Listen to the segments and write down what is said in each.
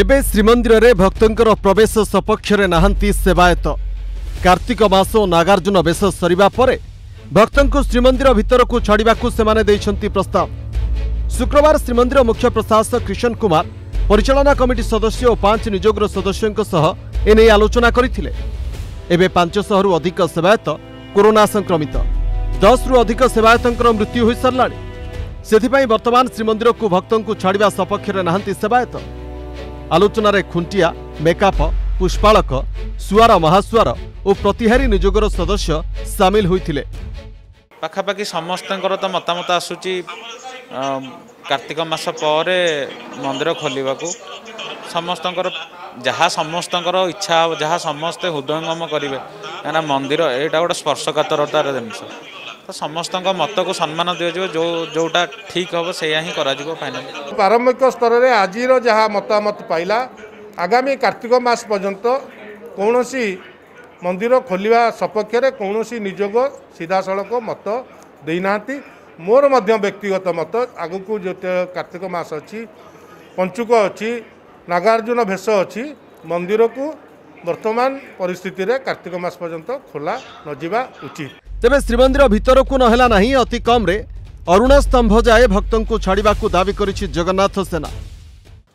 ଏବେ ଶ୍ରୀମନ୍ଦିରରେ ଭକ୍ତଙ୍କର ପ୍ରବେଶ ସପକ୍ଷରେ ନାହାନ୍ତି ସେବାୟତ କାର୍ତ୍ତିକ ମାସ ଓ ନାଗାର୍ଜୁନ ବେଶ ସରିବା ପରେ ଭକ୍ତଙ୍କୁ ଶ୍ରୀମନ୍ଦିର ଭିତରକୁ ଛାଡ଼ିବାକୁ ସେମାନେ ଦେଇଛନ୍ତି ପ୍ରସ୍ତାବ ଶୁକ୍ରବାର ଶ୍ରୀମନ୍ଦିର ମୁଖ୍ୟ ପ୍ରଶାସକ କିଶନ କୁମାର ପରିଚାଳନା କମିଟି ସଦସ୍ୟ ଓ ପାଞ୍ଚ ନିଯୋଗର ସଦସ୍ୟଙ୍କ ସହ ଏନେଇ ଆଲୋଚନା କରିଥିଲେ ଏବେ ପାଞ୍ଚଶହରୁ ଅଧିକ ସେବାୟତ କରୋନା ସଂକ୍ରମିତ ଦଶରୁ ଅଧିକ ସେବାୟତଙ୍କର ମୃତ୍ୟୁ ହୋଇସାରିଲାଣି ସେଥିପାଇଁ ବର୍ତ୍ତମାନ ଶ୍ରୀମନ୍ଦିରକୁ ଭକ୍ତଙ୍କୁ ଛାଡ଼ିବା ସପକ୍ଷରେ ନାହାନ୍ତି ସେବାୟତ। ଆଲୋଚନାରେ ଖୁଣ୍ଟିଆ ମେକାପ ପୁଷ୍ପାଳକ ସୁଆର ମହାସୁଆର ଓ ପ୍ରତିହାରୀ ନିଯୋଗର ସଦସ୍ୟ ସାମିଲ ହୋଇଥିଲେ। ପାଖାପାଖି ସମସ୍ତଙ୍କର ତ ମତାମତ ଆସୁଛି କାର୍ତ୍ତିକ ମାସ ପରେ ମନ୍ଦିର ଖୋଲିବାକୁ। ସମସ୍ତଙ୍କର ଯାହା ସମସ୍ତଙ୍କର ଇଚ୍ଛା ହେବ ଯାହା ସମସ୍ତେ ହୃଦୟଙ୍ଗମ କରିବେ କାହିଁକିନା ମନ୍ଦିର ଏଇଟା ଗୋଟେ ସ୍ପର୍ଶକାତରତାର ଜିନିଷ। ତ ସମସ୍ତଙ୍କ ମତକୁ ସମ୍ମାନ ଦିଆଯିବ ଯେଉଁ ଯେଉଁଟା ଠିକ୍ ହେବ ସେଇଆ ହିଁ କରାଯିବ ଫାଇନାଲ୍ ପ୍ରାରମ୍ଭିକ ସ୍ତରରେ ଆଜିର ଯାହା ମତାମତ ପାଇଲା ଆଗାମୀ କାର୍ତ୍ତିକ ମାସ ପର୍ଯ୍ୟନ୍ତ କୌଣସି ମନ୍ଦିର ଖୋଲିବା ସପକ୍ଷରେ କୌଣସି ନିଯୋଗ ସିଧାସଳଖ ମତ ଦେଇନାହାନ୍ତି। ମୋର ମଧ୍ୟ ବ୍ୟକ୍ତିଗତ ମତ ଆଗକୁ ଯେତେ କାର୍ତ୍ତିକ ମାସ ଅଛି ପଞ୍ଚୁକ ଅଛି ନାଗାର୍ଜୁନ ଭେଷ ଅଛି ମନ୍ଦିରକୁ ବର୍ତ୍ତମାନ ପରିସ୍ଥିତିରେ କାର୍ତ୍ତିକ ମାସ ପର୍ଯ୍ୟନ୍ତ ଖୋଲା ନଯିବା ଉଚିତ। ତେବେ ଶ୍ରୀମନ୍ଦିର ଭିତରକୁ ନହେଲା ନାହିଁ ଅତି କମ୍ରେ ଅରୁଣ ସ୍ତମ୍ଭ ଯାଏ ଭକ୍ତଙ୍କୁ ଛାଡ଼ିବାକୁ ଦାବି କରିଛି ଜଗନ୍ନାଥ ସେନା।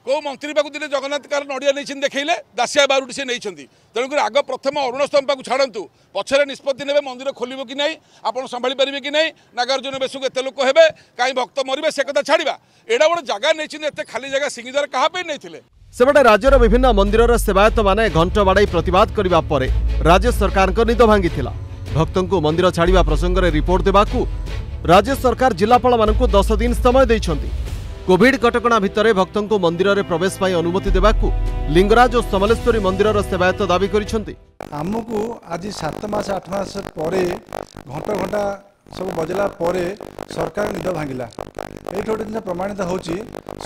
କେଉଁ ମନ୍ତ୍ରୀ ପାଖକୁ ଦିନେ ଜଗନ୍ନାଥ କାର ନଡ଼ିଆ ନେଇଛନ୍ତି ଦେଖେଇଲେ ଦାସିଆ ବାରୁଟି ସେ ନେଇଛନ୍ତି। ତେଣୁକରି ଆଗ ପ୍ରଥମ ଅରୁଣ ସ୍ତମ୍ଭକୁ ଛାଡ଼ନ୍ତୁ ପଛରେ ନିଷ୍ପତ୍ତି ନେବେ ମନ୍ଦିର ଖୋଲିବ କି ନାହିଁ ଆପଣ ସମ୍ଭାଳି ପାରିବେ କି ନାହିଁ ନାଗାର୍ଜୁନ ବେଶକୁ ଏତେ ଲୋକ ହେବେ କାହିଁ ଭକ୍ତ ମରିବେ ସେ କଥା ଛାଡ଼ିବା। ଏଇଟା ଗୋଟେ ଜାଗା ନେଇଛନ୍ତି ଏତେ ଖାଲି ଜାଗା ସିଙ୍ଗିଦାର କାହା ପାଇଁ ନେଇଥିଲେ? ସେପଟେ ରାଜ୍ୟର ବିଭିନ୍ନ ମନ୍ଦିରର ସେବାୟତମାନେ ଘଣ୍ଟ ବାଡ଼ାଇ ପ୍ରତିବାଦ କରିବା ପରେ ରାଜ୍ୟ ସରକାରଙ୍କ ନିଦ ଭାଙ୍ଗିଥିଲା। ଭକ୍ତଙ୍କୁ ମନ୍ଦିର ଛାଡ଼ିବା ପ୍ରସଙ୍ଗରେ ରିପୋର୍ଟ ଦେବାକୁ ରାଜ୍ୟ ସରକାର ଜିଲ୍ଲାପାଳମାନଙ୍କୁ ଦଶ ଦିନ ସମୟ ଦେଇଛନ୍ତି। କୋଭିଡ୍ କଟକଣା ଭିତରେ ଭକ୍ତଙ୍କୁ ମନ୍ଦିରରେ ପ୍ରବେଶ ପାଇଁ ଅନୁମତି ଦେବାକୁ ଲିଙ୍ଗରାଜ ଓ ସମଲେଶ୍ୱରୀ ମନ୍ଦିରର ସେବାୟତ ଦାବି କରିଛନ୍ତି। ଆମକୁ ଆଜି ସାତ ମାସ ଆଠ ମାସ ପରେ ଘଣ୍ଟ ଘଣ୍ଟା ସବୁ ବଜିଲା ପରେ ସରକାର ନିଦ ଭାଙ୍ଗିଲା। ଏଇଠି ଗୋଟେ ଜିନିଷ ପ୍ରମାଣିତ ହେଉଛି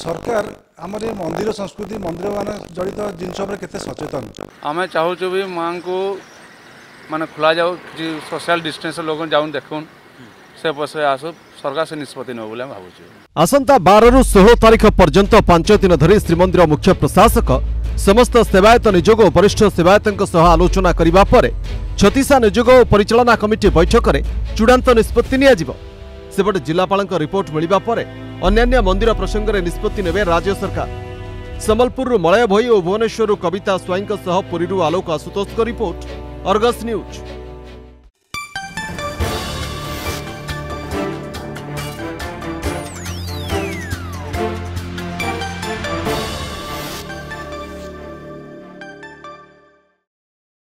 ସରକାର ଆମର ଏ ମନ୍ଦିର ସଂସ୍କୃତି ମନ୍ଦିର ମାନେ ଜଡ଼ିତ ଜିନିଷ ଉପରେ କେତେ ସଚେତନ। ଆମେ ଚାହୁଁଛୁ ବି ମାଆଙ୍କୁ ମାନେ ଖୋଲା ଯାଉ କିଛି ସୋସିଆଲ ଡିଷ୍ଟାନ୍ସ ଲୋକ ଯାଉନ୍ ଦେଖୁନ୍ ସେ ପଛରେ ଆସୁ ସରକାର ସେ ନିଷ୍ପତ୍ତି ନେବ ବୋଲି ଆମେ ଭାବୁଛୁ ଆସନ୍ତା ବାରରୁ ଷୋହଳ ତାରିଖ ପର୍ଯ୍ୟନ୍ତ ପାଞ୍ଚ ଦିନ ଧରି ଶ୍ରୀମନ୍ଦିର ମୁଖ୍ୟ ପ୍ରଶାସକ ସମସ୍ତ ସେବାୟତ ନିଯୋଗ ଓ ବରିଷ୍ଠ ସେବାୟତଙ୍କ ସହ ଆଲୋଚନା କରିବା ପରେ ଛତିଶା ନିଯୋଗ ଓ ପରିଚାଳନା କମିଟି ବୈଠକରେ ଚୂଡ଼ାନ୍ତ ନିଷ୍ପତ୍ତି ନିଆଯିବ। ସେପଟେ ଜିଲ୍ଲାପାଳଙ୍କ ରିପୋର୍ଟ ମିଳିବା ପରେ ଅନ୍ୟାନ୍ୟ ମନ୍ଦିର ପ୍ରସଙ୍ଗରେ ନିଷ୍ପତ୍ତି ନେବେ ରାଜ୍ୟ ସରକାର। ସମ୍ବଲପୁରରୁ ମଳୟ ଭୋଇ ଓ ଭୁବନେଶ୍ୱରରୁ କବିତା ସ୍ୱାଇଁଙ୍କ ସହ ପୁରୀରୁ ଆଲୋକ ଆଶୁତୋଷଙ୍କ ରିପୋର୍ଟ। Argus news